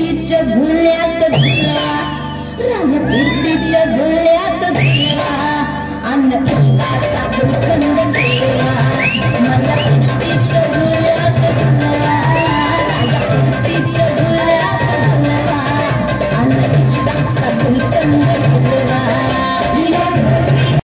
फिरतीच्या झुल्यात झुला रान फिरतीच्या झुल्यात झुला अन्न इष्टाचा